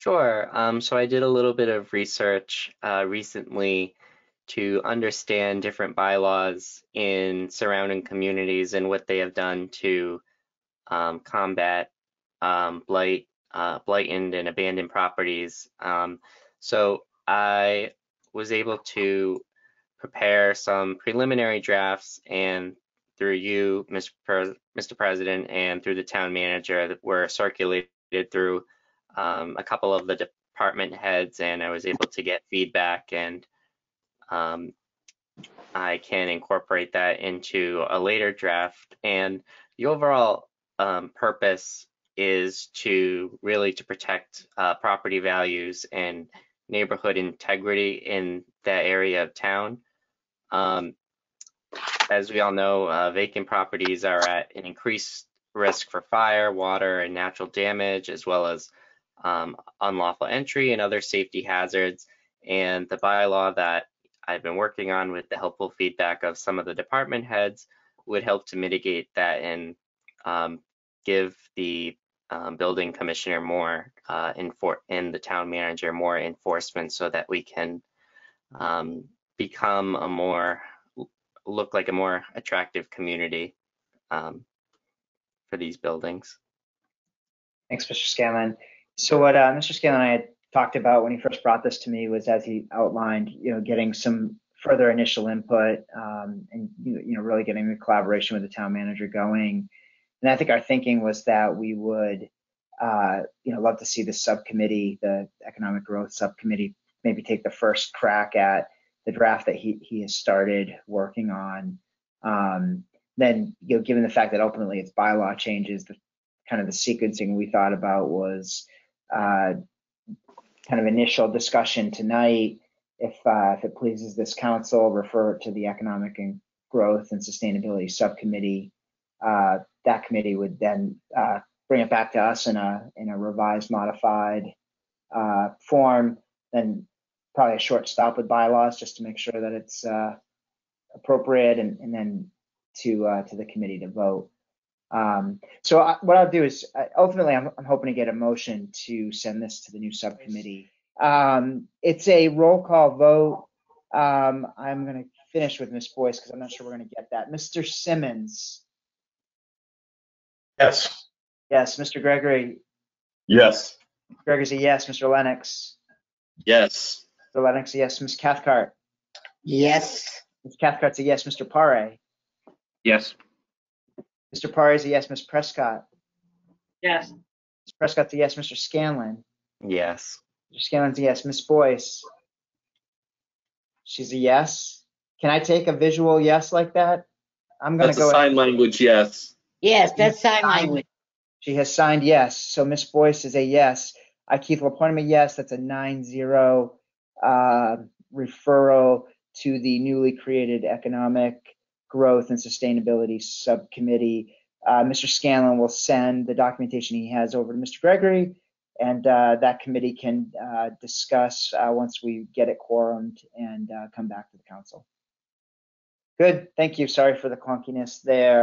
Sure. Um, so I did a little bit of research uh, recently to understand different bylaws in surrounding communities and what they have done to um, combat um, blight, uh, blighted and abandoned properties. Um, so I was able to prepare some preliminary drafts and through you, Mr. Pre Mr. President, and through the town manager that were circulated through um, a couple of the department heads and I was able to get feedback and um, I can incorporate that into a later draft. And the overall um, purpose is to really to protect uh, property values and neighborhood integrity in that area of town. Um, as we all know, uh, vacant properties are at an increased risk for fire, water, and natural damage, as well as um, unlawful entry and other safety hazards. And the bylaw that I've been working on with the helpful feedback of some of the department heads would help to mitigate that and um, give the um, building commissioner more uh, and the town manager more enforcement so that we can um, become a more look like a more attractive community um, for these buildings. Thanks, Mr. Scanlon. So what uh, Mr. Scanlon and I had talked about when he first brought this to me was as he outlined, you know, getting some further initial input um, and you know really getting the collaboration with the town manager going. And I think our thinking was that we would, uh, you know, love to see the subcommittee, the economic growth subcommittee, maybe take the first crack at the draft that he he has started working on. Um, then, you know, given the fact that ultimately it's bylaw changes, the kind of the sequencing we thought about was uh, kind of initial discussion tonight. If, uh, if it pleases this council, refer it to the Economic and Growth and Sustainability Subcommittee. Uh, that committee would then uh, bring it back to us in a in a revised, modified uh, form. Then probably a short stop with bylaws just to make sure that it's uh, appropriate, and, and then to to the committee to vote. Um, so I, what I'll do is uh, ultimately I'm, I'm, hoping to get a motion to send this to the new subcommittee. Um, it's a roll call vote. Um, I'm going to finish with Ms. Boyce because I'm not sure we're going to get that. Mr. Simmons. Yes. Yes. Mr. Gregory. Yes. Gregory's a yes. Mr. Lennox. Yes. Mr. Lennox, a yes. Ms. Cathcart. Yes. Ms. Cathcart's a yes. Mr. Pare. Yes. Mr. Parr is a yes. Ms. Prescott. Yes. Ms. Prescott's a yes. Mr. Scanlon. Yes. Mr. Scanlon's a yes. Ms. Boyce. She's a yes. Can I take a visual yes like that? I'm gonna That's a go. sign language, yes. Yes, that's sign Sign. language. She has signed yes. So Ms. Boyce is a yes. I Keith LaPointe am a yes. That's a nine zero uh, referral to the newly created Economic Growth and Sustainability Subcommittee. Uh, Mr. Scanlon will send the documentation he has over to Mr. Gregory, and uh, that committee can uh, discuss uh, once we get it quorumed and uh, come back to the council. Good, thank you. Sorry for the clunkiness there.